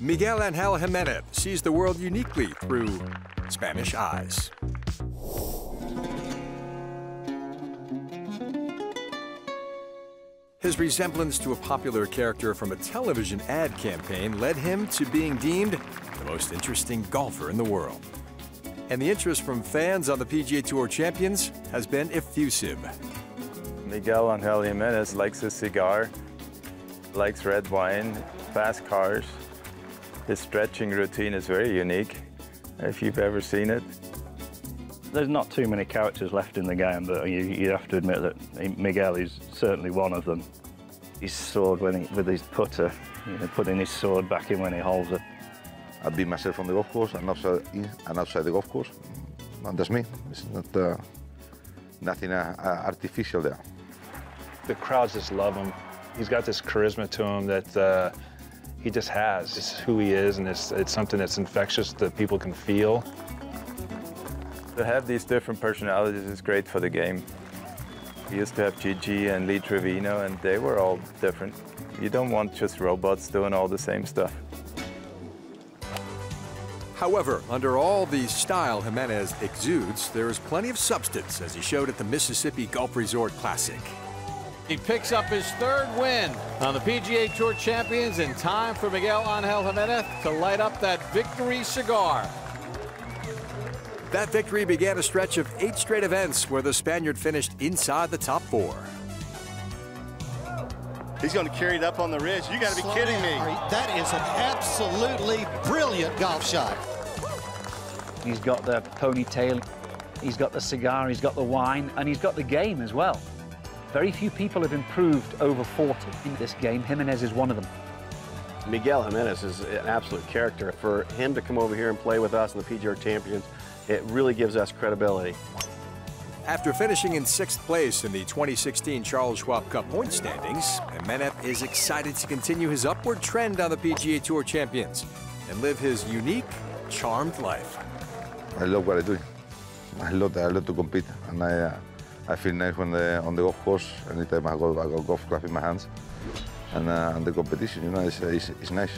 Miguel Angel Jimenez sees the world uniquely through Spanish eyes. His resemblance to a popular character from a television ad campaign led him to being deemed the most interesting golfer in the world. And the interest from fans on the PGA Tour champions has been effusive. Miguel Angel Jimenez likes a cigar, likes red wine, fast cars. His stretching routine is very unique, if you've ever seen it. There's not too many characters left in the game, but you, you have to admit that Miguel is certainly one of them. His sword when he, with his putter, you know, putting his sword back in when he holds it. I've been myself on the golf course and outside, and outside the golf course. And that's me. It's not uh, nothing uh, uh, artificial there. The crowds just love him. He's got this charisma to him that uh, he just has. It's who he is, and it's, it's something that's infectious that people can feel. To have these different personalities is great for the game. We used to have Chi Chi and Lee Trevino, and they were all different. You don't want just robots doing all the same stuff. However, under all the style Jimenez exudes, there is plenty of substance, as he showed at the Mississippi Gulf Resort Classic. He picks up his third win on the PGA Tour Champions in time for Miguel Angel Jimenez to light up that victory cigar. That victory began a stretch of eight straight events where the Spaniard finished inside the top four. He's going to carry it up on the ridge. You got to be kidding me. That is an absolutely brilliant golf shot. He's got the ponytail, he's got the cigar, he's got the wine, and he's got the game as well. Very few people have improved over 40 in this game. Jimenez is one of them. Miguel Jimenez is an absolute character. For him to come over here and play with us in the PGA Champions, it really gives us credibility. After finishing in sixth place in the 2016 Charles Schwab Cup point standings, Jimenez is excited to continue his upward trend on the PGA Tour Champions and live his unique, charmed life. I love what I do. I love that. I love to compete, and I, uh, I feel nice when the, on the golf course. Anytime I go, I got golf club in my hands, and, uh, and the competition, you know, it's, it's, it's nice.